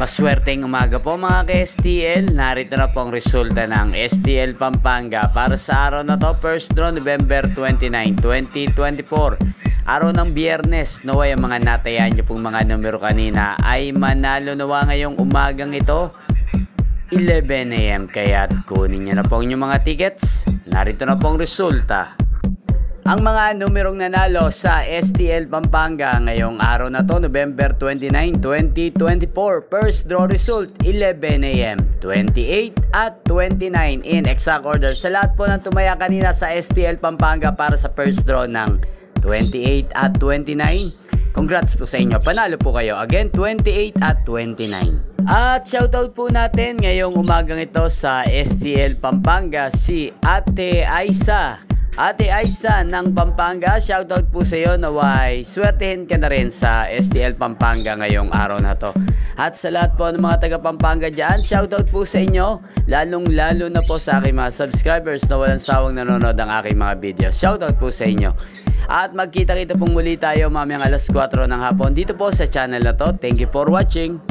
Maswerteng umaga po mga ka-STL. Narito na po ang resulta ng STL Pampanga para sa araw na to, first draw November 29, 2024. Araw ng biyernes, naway ang mga natayan niyo pong mga numero kanina ay manalo nawa ngayong umagang ito. 11am kaya't kunin niyo na po ang inyong mga tickets. Narito na po ang resulta. Ang mga numerong nanalo sa STL Pampanga ngayong araw na to, November 29, 2024. First draw result, 11am, 28 at 29 in exact order. Sa lahat po ng tumaya kanina sa STL Pampanga para sa first draw ng 28 at 29. Congrats po sa inyo. Panalo po kayo. Again, 28 at 29. At shoutout po natin ngayong umagang ito sa STL Pampanga si Ate Aisa. Ate Aisa ng Pampanga, shoutout po sa iyo naway swertehin ka na rin sa STL Pampanga ngayong araw na to. At sa lahat po ng mga taga Pampanga dyan, shoutout po sa inyo, lalong lalo na po sa aking mga subscribers na walang sawang nanonood ng aking mga videos. Shoutout po sa inyo. At magkita-kita pong muli tayo mamayang alas 4 ng hapon dito po sa channel na to. Thank you for watching.